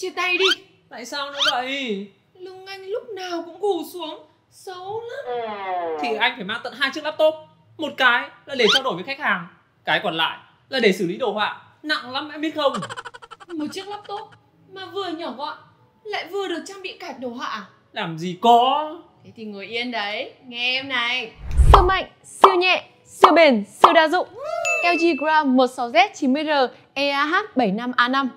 Chia tay đi. Tại sao nó vậy? Lưng anh lúc nào cũng gù xuống Xấu lắm. Thì anh phải mang tận hai chiếc laptop. Một cái là để trao đổi với khách hàng Cái còn lại là để xử lý đồ họa. Nặng lắm em biết không? Một chiếc laptop mà vừa nhỏ gọn Lại vừa được trang bị cả đồ họa à? Làm gì có? Thế thì ngồi yên đấy Nghe em này. Siêu mạnh, siêu nhẹ, siêu bền, siêu đa dụng. LG Gram 16Z 90R EAH75A5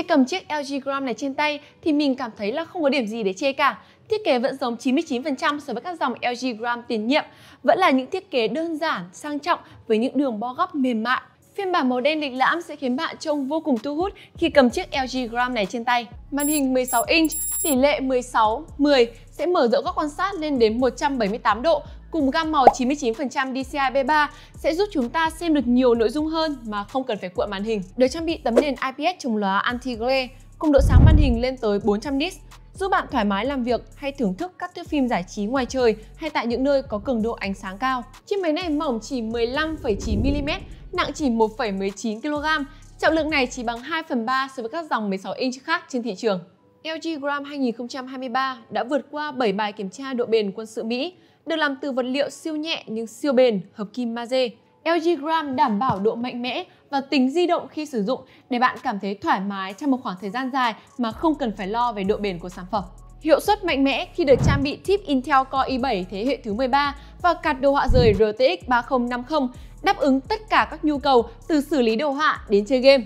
Khi cầm chiếc LG Gram này trên tay thì mình cảm thấy là không có điểm gì để chê cả. Thiết kế vẫn giống 99% so với các dòng LG Gram tiền nhiệm. Vẫn là những thiết kế đơn giản, sang trọng với những đường bo góc mềm mại. Phiên bản màu đen lịch lãm sẽ khiến bạn trông vô cùng thu hút khi cầm chiếc LG Gram này trên tay. Màn hình 16 inch, tỷ lệ 16-10 sẽ mở rộng góc quan sát lên đến 178 độ cùng gam màu 99% DCI B3 sẽ giúp chúng ta xem được nhiều nội dung hơn mà không cần phải cuộn màn hình. Được trang bị tấm nền IPS chống lóa anti-glare cùng độ sáng màn hình lên tới 400 nits, giúp bạn thoải mái làm việc hay thưởng thức các thước phim giải trí ngoài trời hay tại những nơi có cường độ ánh sáng cao. Chiếc máy này mỏng chỉ 15,9mm, nặng chỉ 1,19 kg, trọng lượng này chỉ bằng 2 phần 3 so với các dòng 16 inch khác trên thị trường. LG Gram 2023 đã vượt qua 7 bài kiểm tra độ bền quân sự Mỹ, được làm từ vật liệu siêu nhẹ nhưng siêu bền, hợp kim magie. LG Gram đảm bảo độ mạnh mẽ và tính di động khi sử dụng để bạn cảm thấy thoải mái trong một khoảng thời gian dài mà không cần phải lo về độ bền của sản phẩm. Hiệu suất mạnh mẽ khi được trang bị chip Intel Core i7 thế hệ thứ 13 và card đồ họa rời RTX 3050 đáp ứng tất cả các nhu cầu từ xử lý đồ họa đến chơi game.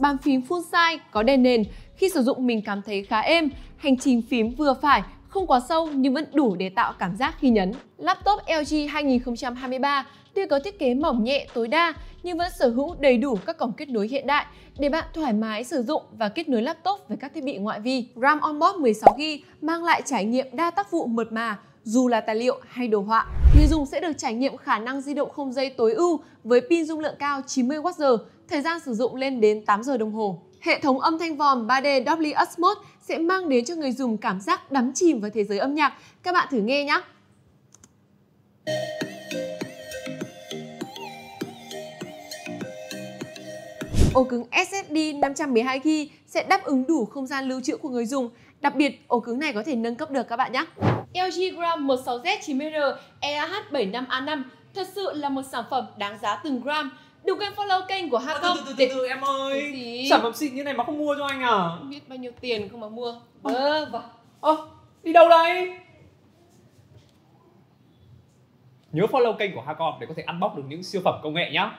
Bàn phím full size có đèn nền, khi sử dụng mình cảm thấy khá êm, hành trình phím vừa phải, không quá sâu nhưng vẫn đủ để tạo cảm giác khi nhấn. Laptop LG 2023 tuy có thiết kế mỏng nhẹ tối đa nhưng vẫn sở hữu đầy đủ các cổng kết nối hiện đại để bạn thoải mái sử dụng và kết nối laptop với các thiết bị ngoại vi. RAM onboard 16GB mang lại trải nghiệm đa tác vụ mượt mà dù là tài liệu hay đồ họa. Người dùng sẽ được trải nghiệm khả năng di động không dây tối ưu với pin dung lượng cao 90Wh, thời gian sử dụng lên đến 8 giờ đồng hồ. Hệ thống âm thanh vòm 3D Dolby Atmos sẽ mang đến cho người dùng cảm giác đắm chìm vào thế giới âm nhạc. Các bạn thử nghe nhé! Ổ cứng SSD 512GB sẽ đáp ứng đủ không gian lưu trữ của người dùng. Đặc biệt, ổ cứng này có thể nâng cấp được các bạn nhé. LG Gram 16Z 90R EAH75A5 thật sự là một sản phẩm đáng giá từng gram. Đừng quên follow kênh của Từ Hacom từ từ từ, từ em ơi gì? Sản phẩm xịn như này mà không mua cho anh à biết bao nhiêu tiền không mà mua. Vơ vẩn. Ơ đi đâu đây Nhớ follow kênh của Hacom để có thể unbox được những siêu phẩm công nghệ nhé